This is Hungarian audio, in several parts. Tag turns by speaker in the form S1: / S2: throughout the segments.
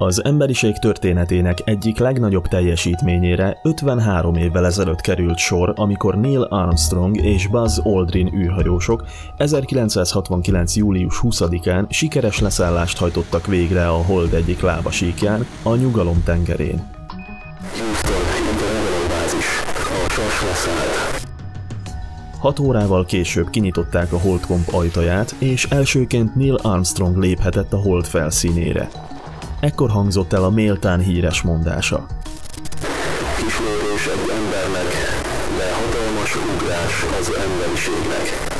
S1: Az emberiség történetének egyik legnagyobb teljesítményére 53 évvel ezelőtt került sor, amikor Neil Armstrong és Buzz Aldrin űrhajósok 1969. július 20-án sikeres leszállást hajtottak végre a Hold egyik lábasíkján, a Nyugalom tengerén. Hat órával később kinyitották a Holdkomp ajtaját, és elsőként Neil Armstrong léphetett a Hold felszínére. Ekkor hangzott el a méltán híres mondása.
S2: Kislépés egy embernek, de hatalmas ugrás az emberiségnek.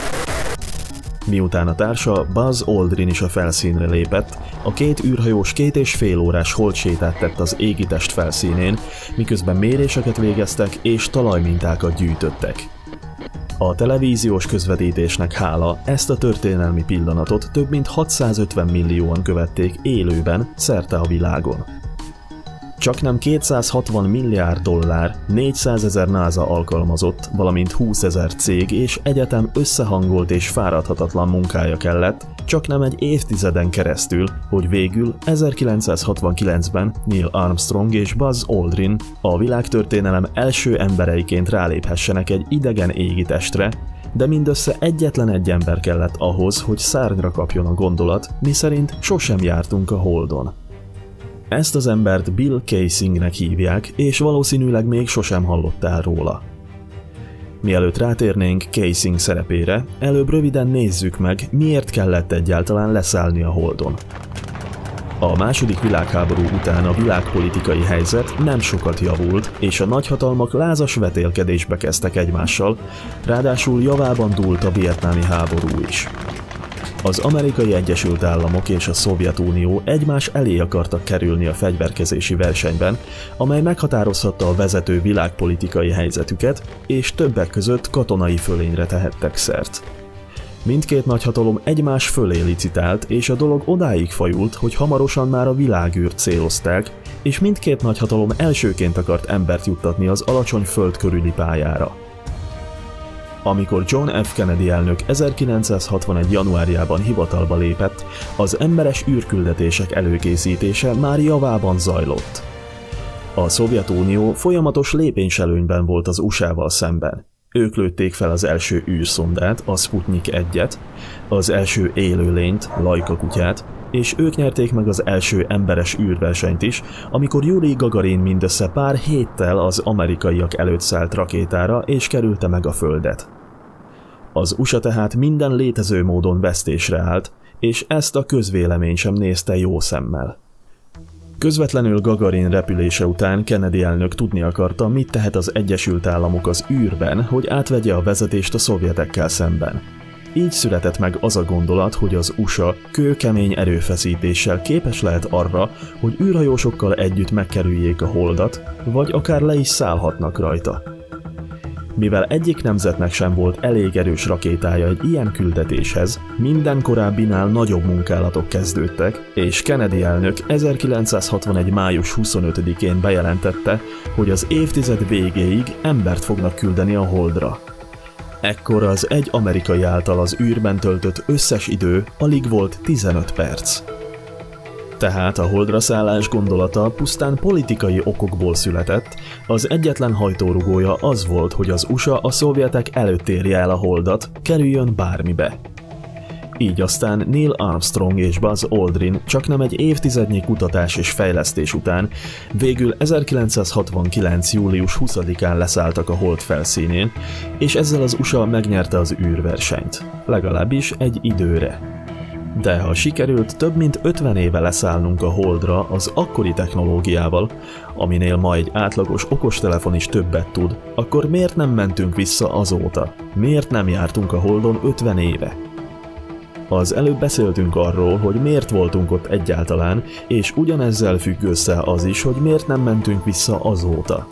S1: Miután a társa Buzz Aldrin is a felszínre lépett, a két űrhajós két és fél órás holdsétát tett az égitest felszínén, miközben méréseket végeztek és talajmintákat gyűjtöttek. A televíziós közvetítésnek hála ezt a történelmi pillanatot több mint 650 millióan követték élőben szerte a világon. Csak nem 260 milliárd dollár, 400 ezer NASA alkalmazott, valamint 20 ezer cég és egyetem összehangolt és fáradhatatlan munkája kellett, csak nem egy évtizeden keresztül, hogy végül 1969-ben Neil Armstrong és Buzz Aldrin a világtörténelem első embereiként ráléphessenek egy idegen égitestre, de mindössze egyetlen egy ember kellett ahhoz, hogy szárnyra kapjon a gondolat, miszerint sosem jártunk a Holdon. Ezt az embert Bill Casingnek hívják, és valószínűleg még sosem hallottál róla. Mielőtt rátérnénk Casing szerepére, előbb röviden nézzük meg, miért kellett egyáltalán leszállni a Holdon. A második világháború után a világpolitikai helyzet nem sokat javult, és a nagyhatalmak lázas vetélkedésbe kezdtek egymással, ráadásul javában dúlt a vietnámi háború is. Az amerikai Egyesült Államok és a Szovjetunió egymás elé akartak kerülni a fegyverkezési versenyben, amely meghatározhatta a vezető világpolitikai helyzetüket, és többek között katonai fölényre tehettek szert. Mindkét nagyhatalom egymás fölé licitált, és a dolog odáig fajult, hogy hamarosan már a világűrt célozták, és mindkét nagyhatalom elsőként akart embert juttatni az alacsony föld körüli pályára. Amikor John F. Kennedy elnök 1961. januárjában hivatalba lépett, az emberes űrküldetések előkészítése már javában zajlott. A Szovjetunió folyamatos lépéselőnyben volt az USA-val szemben. Ők lőtték fel az első űrszondát, a Sputnik 1-et, az első élőlényt, Lajka kutyát, és ők nyerték meg az első emberes űrversenyt is, amikor Yuri Gagarin mindössze pár héttel az amerikaiak előtt szállt rakétára és kerülte meg a Földet. Az USA tehát minden létező módon vesztésre állt, és ezt a közvélemény sem nézte jó szemmel. Közvetlenül Gagarin repülése után Kennedy elnök tudni akarta, mit tehet az Egyesült Államok az űrben, hogy átvegye a vezetést a szovjetekkel szemben. Így született meg az a gondolat, hogy az USA kőkemény erőfeszítéssel képes lehet arra, hogy űrhajósokkal együtt megkerüljék a holdat, vagy akár le is szállhatnak rajta. Mivel egyik nemzetnek sem volt elég erős rakétája egy ilyen küldetéshez, minden korábbinál nagyobb munkálatok kezdődtek, és Kennedy elnök 1961. május 25-én bejelentette, hogy az évtized végéig embert fognak küldeni a Holdra. Ekkor az egy amerikai által az űrben töltött összes idő alig volt 15 perc. Tehát a holdra szállás gondolata pusztán politikai okokból született, az egyetlen hajtórugója az volt, hogy az USA a szovjetek előtt érje el a holdat, kerüljön bármibe. Így aztán Neil Armstrong és Buzz Aldrin csak nem egy évtizednyi kutatás és fejlesztés után végül 1969. július 20-án leszálltak a hold felszínén, és ezzel az USA megnyerte az űrversenyt. Legalábbis egy időre. De ha sikerült több mint 50 éve leszállnunk a Holdra az akkori technológiával, aminél ma egy átlagos okostelefon is többet tud, akkor miért nem mentünk vissza azóta? Miért nem jártunk a Holdon 50 éve? Az előbb beszéltünk arról, hogy miért voltunk ott egyáltalán, és ugyanezzel függ össze az is, hogy miért nem mentünk vissza azóta.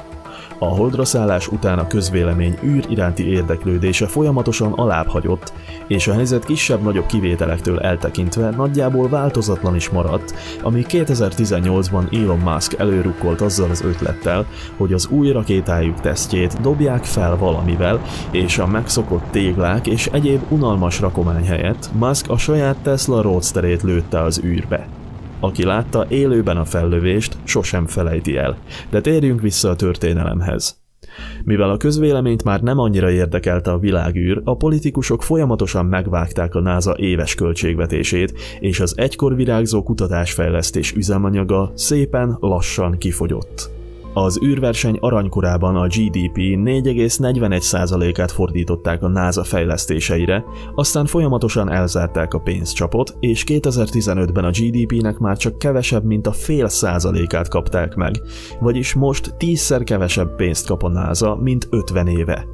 S1: A holdra szállás után a közvélemény űr iránti érdeklődése folyamatosan alább hagyott, és a helyzet kisebb-nagyobb kivételektől eltekintve nagyjából változatlan is maradt, ami 2018-ban Elon Musk előrukkolt azzal az ötlettel, hogy az új rakétájuk tesztjét dobják fel valamivel, és a megszokott téglák és egyéb unalmas rakomány helyett Musk a saját Tesla Roadsterét lőtte az űrbe. Aki látta élőben a fellövést, sosem felejti el, de térjünk vissza a történelemhez. Mivel a közvéleményt már nem annyira érdekelte a világűr, a politikusok folyamatosan megvágták a NASA éves költségvetését, és az egykor virágzó kutatásfejlesztés üzemanyaga szépen lassan kifogyott. Az űrverseny aranykorában a GDP 4,41%-át fordították a NASA fejlesztéseire, aztán folyamatosan elzárták a pénzcsapot, és 2015-ben a GDP-nek már csak kevesebb, mint a fél százalékát kapták meg, vagyis most tízszer kevesebb pénzt kap a NASA, mint 50 éve.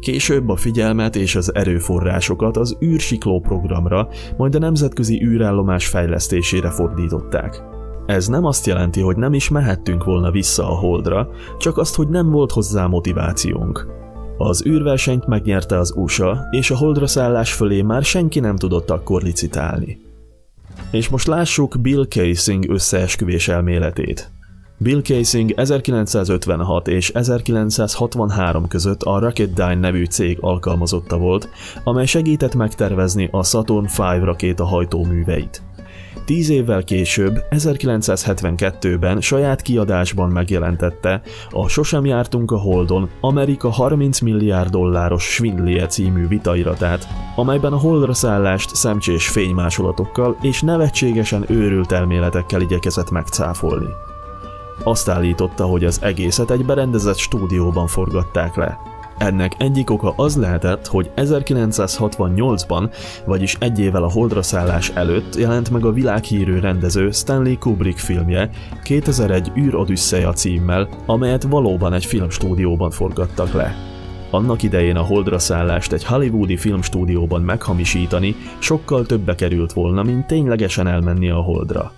S1: Később a figyelmet és az erőforrásokat az űrsikló programra, majd a nemzetközi űrállomás fejlesztésére fordították. Ez nem azt jelenti, hogy nem is mehettünk volna vissza a Holdra, csak azt, hogy nem volt hozzá motivációnk. Az űrversenyt megnyerte az USA, és a Holdra szállás fölé már senki nem tudott akkor licitálni. És most lássuk Bill Casing összeesküvés elméletét. Bill Casing 1956 és 1963 között a Rocketdyne nevű cég alkalmazotta volt, amely segített megtervezni a Saturn V rakéta hajtóműveit. Tíz évvel később, 1972-ben saját kiadásban megjelentette a Sosem jártunk a Holdon Amerika 30 milliárd dolláros Svindlie című vitairatát, amelyben a holdra szállást szemcsés fénymásolatokkal és nevetségesen őrült elméletekkel igyekezett megcáfolni. Azt állította, hogy az egészet egy berendezett stúdióban forgatták le, ennek egyik oka az lehetett, hogy 1968-ban, vagyis egy évvel a holdra szállás előtt jelent meg a világhírű rendező Stanley Kubrick filmje 2001 űr Odüsszeja címmel, amelyet valóban egy filmstúdióban forgattak le. Annak idején a holdra szállást egy hollywoodi filmstúdióban meghamisítani sokkal többe került volna, mint ténylegesen elmenni a holdra.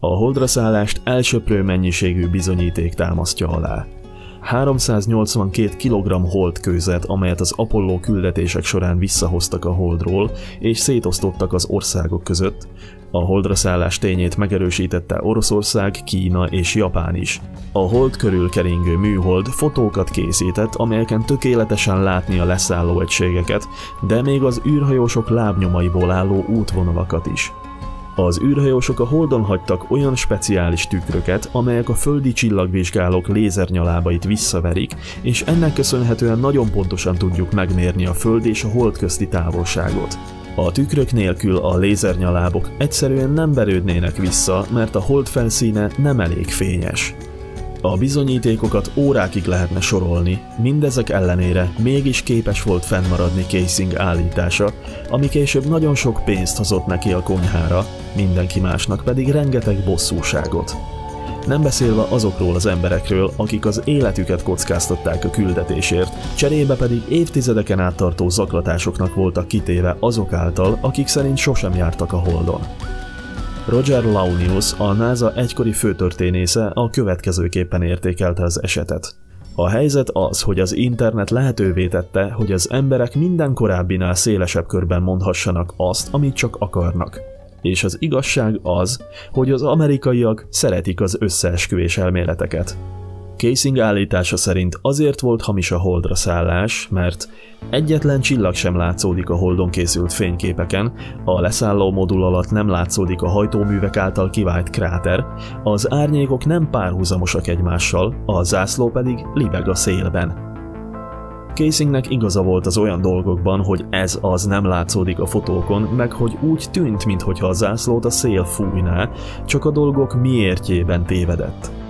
S1: A holdra szállást elsöprő mennyiségű bizonyíték támasztja alá. 382 kg holdkőzet, amelyet az Apollo küldetések során visszahoztak a holdról, és szétosztottak az országok között. A holdra szállás tényét megerősítette Oroszország, Kína és Japán is. A hold körül keringő műhold fotókat készített, amelyeken tökéletesen látni a leszálló egységeket, de még az űrhajósok lábnyomaiból álló útvonalakat is. Az űrhajósok a Holdon hagytak olyan speciális tükröket, amelyek a földi csillagvizsgálók lézernyalábait visszaverik, és ennek köszönhetően nagyon pontosan tudjuk megmérni a Föld és a Hold közti távolságot. A tükrök nélkül a lézernyalábok egyszerűen nem verődnének vissza, mert a hold felszíne nem elég fényes. A bizonyítékokat órákig lehetne sorolni, mindezek ellenére mégis képes volt fennmaradni Casing állítása, ami később nagyon sok pénzt hozott neki a konyhára, mindenki másnak pedig rengeteg bosszúságot. Nem beszélve azokról az emberekről, akik az életüket kockáztatták a küldetésért, cserébe pedig évtizedeken át tartó zaklatásoknak voltak kitéve azok által, akik szerint sosem jártak a Holdon. Roger Launius, a NASA egykori főtörténésze a következőképpen értékelte az esetet. A helyzet az, hogy az internet lehetővé tette, hogy az emberek minden korábbinál szélesebb körben mondhassanak azt, amit csak akarnak. És az igazság az, hogy az amerikaiak szeretik az összeesküvés elméleteket. Casing állítása szerint azért volt hamis a holdra szállás, mert egyetlen csillag sem látszódik a holdon készült fényképeken, a leszálló modul alatt nem látszódik a hajtóművek által kivált kráter, az árnyékok nem párhuzamosak egymással, a zászló pedig libeg a szélben. Casingnek igaza volt az olyan dolgokban, hogy ez az nem látszódik a fotókon, meg hogy úgy tűnt, mintha a zászlót a szél fújná, csak a dolgok miértjében tévedett.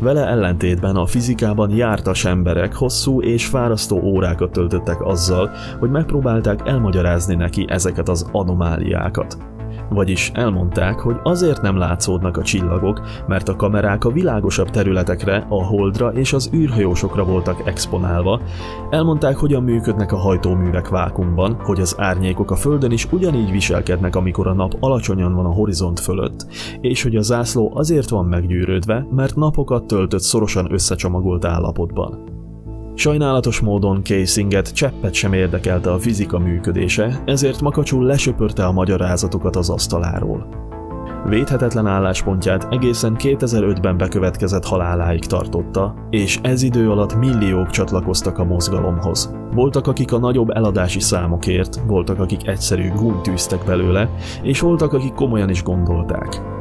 S1: Vele ellentétben a fizikában jártas emberek hosszú és fárasztó órákat töltöttek azzal, hogy megpróbálták elmagyarázni neki ezeket az anomáliákat. Vagyis elmondták, hogy azért nem látszódnak a csillagok, mert a kamerák a világosabb területekre, a holdra és az űrhajósokra voltak exponálva. Elmondták, hogyan működnek a hajtóművek vákumban, hogy az árnyékok a földön is ugyanígy viselkednek, amikor a nap alacsonyan van a horizont fölött, és hogy a zászló azért van meggyűrődve, mert napokat töltött szorosan összecsomagolt állapotban. Sajnálatos módon Casinget cseppet sem érdekelte a fizika működése, ezért makacsul lesöpörte a magyarázatokat az asztaláról. Védhetetlen álláspontját egészen 2005-ben bekövetkezett haláláig tartotta, és ez idő alatt milliók csatlakoztak a mozgalomhoz. Voltak, akik a nagyobb eladási számokért, voltak, akik egyszerű gúnyt tűztek belőle, és voltak, akik komolyan is gondolták.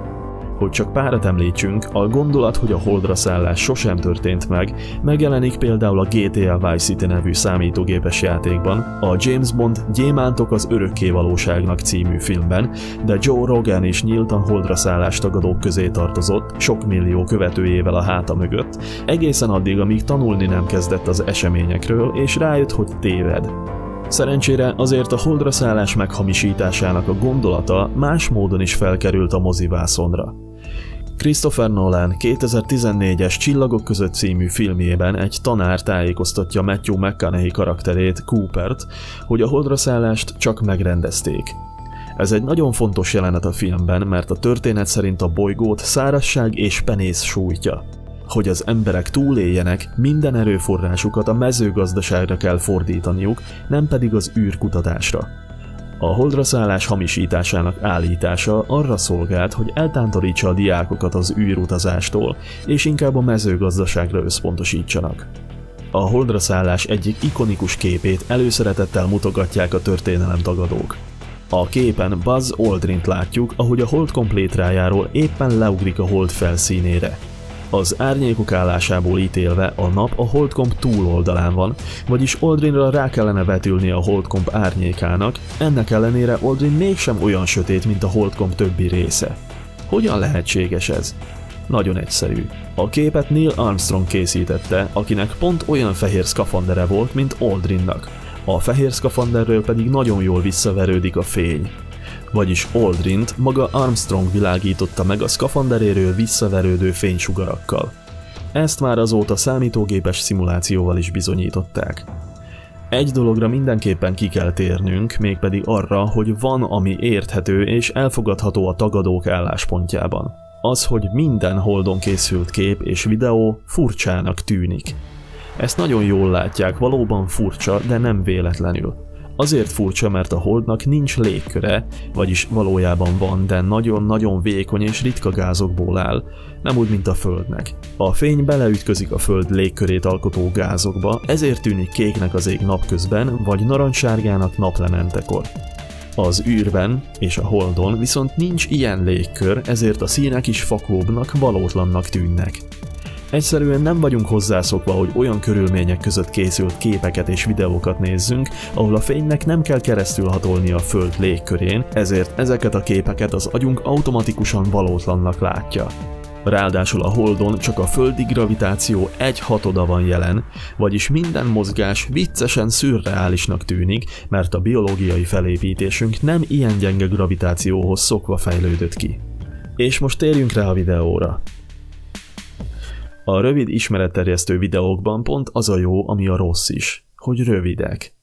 S1: Hogy csak párat említsünk, a gondolat, hogy a holdra szállás sosem történt meg, megjelenik például a GTA Vice City nevű számítógépes játékban, a James Bond Gyémántok az örökké valóságnak című filmben, de Joe Rogan is nyíltan holdra szállás tagadók közé tartozott, sok millió követőjével a háta mögött, egészen addig, amíg tanulni nem kezdett az eseményekről, és rájött, hogy téved. Szerencsére azért a holdra szállás meghamisításának a gondolata más módon is felkerült a mozivászonra. Christopher Nolan 2014-es Csillagok között című filmjében egy tanár tájékoztatja Matthew McConaughey karakterét, Coopert, hogy a holdra szállást csak megrendezték. Ez egy nagyon fontos jelenet a filmben, mert a történet szerint a bolygót szárazság és penész sújtja. Hogy az emberek túléljenek, minden erőforrásukat a mezőgazdaságra kell fordítaniuk, nem pedig az űrkutatásra. A holdra szállás hamisításának állítása arra szolgált, hogy eltántorítsa a diákokat az űrutazástól, és inkább a mezőgazdaságra összpontosítsanak. A holdra szállás egyik ikonikus képét előszeretettel mutogatják a történelem tagadók. A képen Buzz Aldrint látjuk, ahogy a hold komplétrájáról éppen leugrik a hold felszínére. Az árnyékok állásából ítélve a nap a holdkomp túloldalán van, vagyis Aldrinra rá kellene vetülni a holdkomp árnyékának, ennek ellenére Aldrin mégsem olyan sötét, mint a holdkomp többi része. Hogyan lehetséges ez? Nagyon egyszerű. A képet Neil Armstrong készítette, akinek pont olyan fehér szkafandere volt, mint Aldrinnak. A fehér szkafanderről pedig nagyon jól visszaverődik a fény vagyis Aldrint maga Armstrong világította meg a szkafanderéről visszaverődő fénysugarakkal. Ezt már azóta számítógépes szimulációval is bizonyították. Egy dologra mindenképpen ki kell térnünk, mégpedig arra, hogy van, ami érthető és elfogadható a tagadók álláspontjában. Az, hogy minden holdon készült kép és videó furcsának tűnik. Ezt nagyon jól látják, valóban furcsa, de nem véletlenül. Azért furcsa, mert a holdnak nincs légköre, vagyis valójában van, de nagyon-nagyon vékony és ritka gázokból áll, nem úgy, mint a Földnek. A fény beleütközik a Föld légkörét alkotó gázokba, ezért tűnik kéknek az ég napközben, vagy narancssárgának naplementekor. Az űrben és a holdon viszont nincs ilyen légkör, ezért a színek is fakóbbnak, valótlannak tűnnek. Egyszerűen nem vagyunk hozzászokva, hogy olyan körülmények között készült képeket és videókat nézzünk, ahol a fénynek nem kell keresztül hatolni a föld légkörén, ezért ezeket a képeket az agyunk automatikusan valótlannak látja. Ráadásul a Holdon csak a földi gravitáció egy hatoda van jelen, vagyis minden mozgás viccesen szürreálisnak tűnik, mert a biológiai felépítésünk nem ilyen gyenge gravitációhoz szokva fejlődött ki. És most térjünk rá a videóra. A rövid ismeretterjesztő videókban pont az a jó, ami a rossz is, hogy rövidek.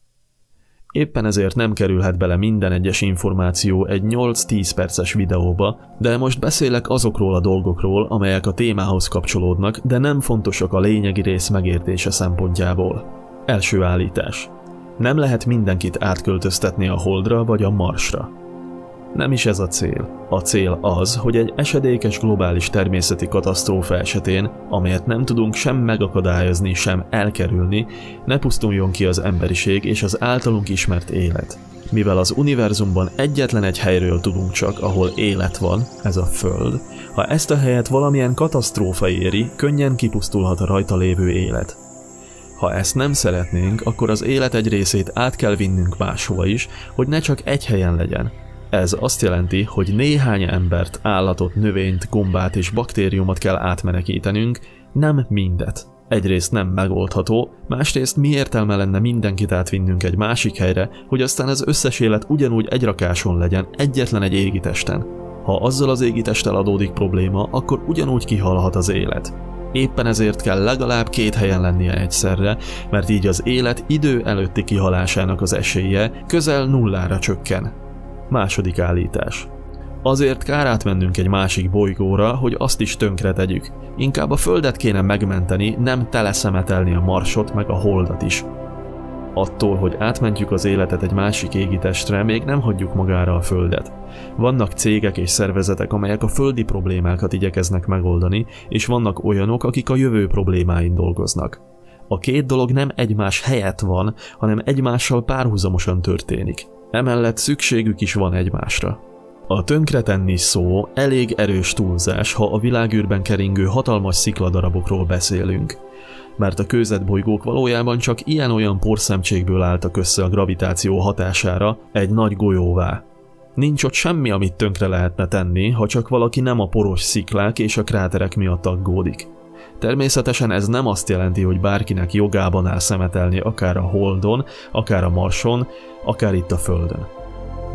S1: Éppen ezért nem kerülhet bele minden egyes információ egy 8-10 perces videóba, de most beszélek azokról a dolgokról, amelyek a témához kapcsolódnak, de nem fontosak a lényegi rész megértése szempontjából. Első állítás. Nem lehet mindenkit átköltöztetni a Holdra vagy a Marsra. Nem is ez a cél. A cél az, hogy egy esedékes globális természeti katasztrófa esetén, amelyet nem tudunk sem megakadályozni, sem elkerülni, ne pusztuljon ki az emberiség és az általunk ismert élet. Mivel az univerzumban egyetlen egy helyről tudunk csak, ahol élet van, ez a Föld, ha ezt a helyet valamilyen katasztrófa éri, könnyen kipusztulhat a rajta lévő élet. Ha ezt nem szeretnénk, akkor az élet egy részét át kell vinnünk máshova is, hogy ne csak egy helyen legyen, ez azt jelenti, hogy néhány embert, állatot, növényt, gombát és baktériumot kell átmenekítenünk, nem mindet. Egyrészt nem megoldható, másrészt mi értelme lenne mindenkit átvinnünk egy másik helyre, hogy aztán az összes élet ugyanúgy egy rakáson legyen, egyetlen egy égitesten. Ha azzal az égitesttel adódik probléma, akkor ugyanúgy kihalhat az élet. Éppen ezért kell legalább két helyen lennie egyszerre, mert így az élet idő előtti kihalásának az esélye közel nullára csökken. Második állítás. Azért kár átmennünk egy másik bolygóra, hogy azt is tönkre tegyük. Inkább a Földet kéne megmenteni, nem teleszemetelni a Marsot meg a Holdat is. Attól, hogy átmentjük az életet egy másik égitestre, még nem hagyjuk magára a Földet. Vannak cégek és szervezetek, amelyek a földi problémákat igyekeznek megoldani, és vannak olyanok, akik a jövő problémáin dolgoznak. A két dolog nem egymás helyett van, hanem egymással párhuzamosan történik. Emellett szükségük is van egymásra. A tönkretenni szó elég erős túlzás, ha a világűrben keringő hatalmas szikladarabokról beszélünk. Mert a kőzetbolygók valójában csak ilyen-olyan porszemcsékből álltak össze a gravitáció hatására egy nagy golyóvá. Nincs ott semmi, amit tönkre lehetne tenni, ha csak valaki nem a poros sziklák és a kráterek miatt aggódik. Természetesen ez nem azt jelenti, hogy bárkinek jogában áll szemetelni akár a Holdon, akár a Marson, akár itt a Földön.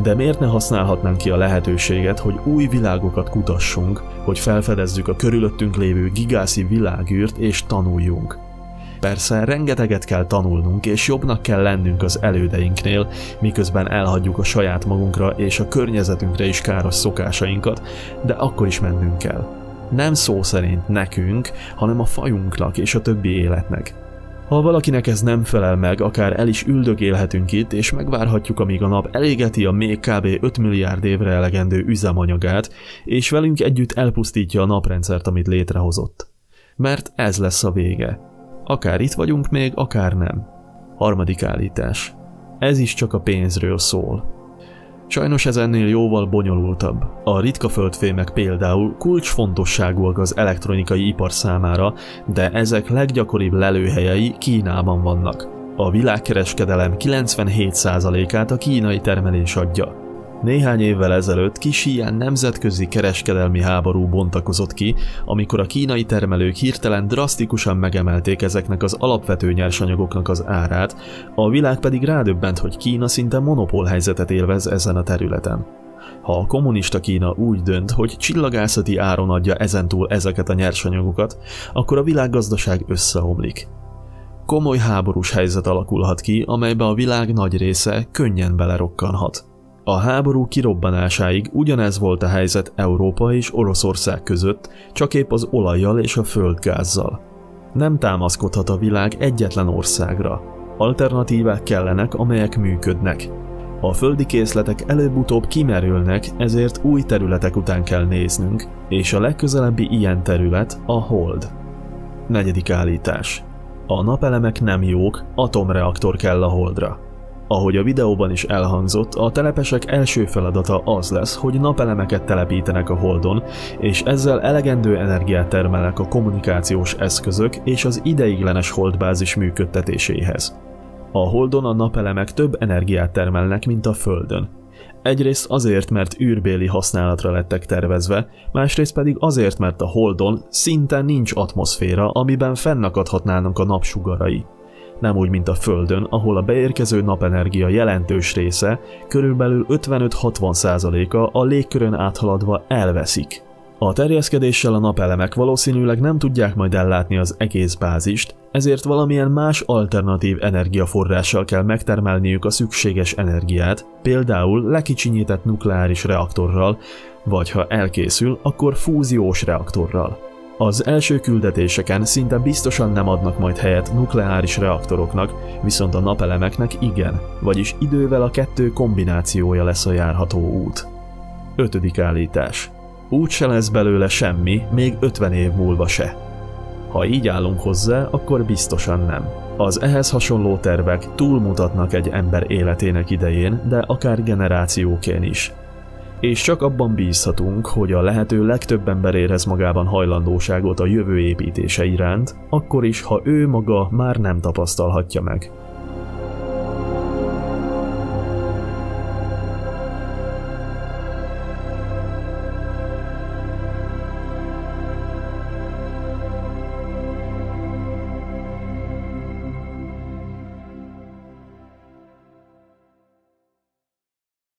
S1: De miért ne használhatnánk ki a lehetőséget, hogy új világokat kutassunk, hogy felfedezzük a körülöttünk lévő gigászi világűrt és tanuljunk? Persze rengeteget kell tanulnunk, és jobbnak kell lennünk az elődeinknél, miközben elhagyjuk a saját magunkra és a környezetünkre is káros szokásainkat, de akkor is mennünk kell. Nem szó szerint nekünk, hanem a fajunknak és a többi életnek. Ha valakinek ez nem felel meg, akár el is üldögélhetünk itt, és megvárhatjuk, amíg a nap elégeti a még kb. 5 milliárd évre elegendő üzemanyagát, és velünk együtt elpusztítja a naprendszert, amit létrehozott. Mert ez lesz a vége. Akár itt vagyunk még, akár nem. Harmadik állítás. Ez is csak a pénzről szól. Sajnos ez ennél jóval bonyolultabb. A ritka földfémek például kulcsfontosságúak az elektronikai ipar számára, de ezek leggyakoribb lelőhelyei Kínában vannak. A világkereskedelem 97%-át a kínai termelés adja. Néhány évvel ezelőtt kis ilyen nemzetközi kereskedelmi háború bontakozott ki, amikor a kínai termelők hirtelen drasztikusan megemelték ezeknek az alapvető nyersanyagoknak az árát, a világ pedig rádöbbent, hogy Kína szinte monopól helyzetet élvez ezen a területen. Ha a kommunista Kína úgy dönt, hogy csillagászati áron adja ezentúl ezeket a nyersanyagokat, akkor a világgazdaság összeomlik. Komoly háborús helyzet alakulhat ki, amelybe a világ nagy része könnyen belerokkanhat. A háború kirobbanásáig ugyanez volt a helyzet Európa és Oroszország között, csak épp az olajjal és a földgázzal. Nem támaszkodhat a világ egyetlen országra. Alternatívák kellenek, amelyek működnek. A földi készletek előbb-utóbb kimerülnek, ezért új területek után kell néznünk, és a legközelebbi ilyen terület a Hold. Negyedik állítás. A napelemek nem jók, atomreaktor kell a Holdra. Ahogy a videóban is elhangzott, a telepesek első feladata az lesz, hogy napelemeket telepítenek a Holdon, és ezzel elegendő energiát termelnek a kommunikációs eszközök és az ideiglenes holdbázis működtetéséhez. A Holdon a napelemek több energiát termelnek, mint a Földön. Egyrészt azért, mert űrbéli használatra lettek tervezve, másrészt pedig azért, mert a Holdon szinte nincs atmoszféra, amiben fennakadhatnának a napsugarai nem úgy, mint a Földön, ahol a beérkező napenergia jelentős része, körülbelül 55-60%-a a légkörön áthaladva elveszik. A terjeszkedéssel a napelemek valószínűleg nem tudják majd ellátni az egész bázist, ezért valamilyen más alternatív energiaforrással kell megtermelniük a szükséges energiát, például lekicsinyített nukleáris reaktorral, vagy ha elkészül, akkor fúziós reaktorral. Az első küldetéseken szinte biztosan nem adnak majd helyet nukleáris reaktoroknak, viszont a napelemeknek igen, vagyis idővel a kettő kombinációja lesz a járható út. Ötödik állítás. Úgy se lesz belőle semmi, még 50 év múlva se. Ha így állunk hozzá, akkor biztosan nem. Az ehhez hasonló tervek túlmutatnak egy ember életének idején, de akár generációkén is és csak abban bízhatunk, hogy a lehető legtöbb ember érez magában hajlandóságot a jövő építése iránt, akkor is, ha ő maga már nem tapasztalhatja meg.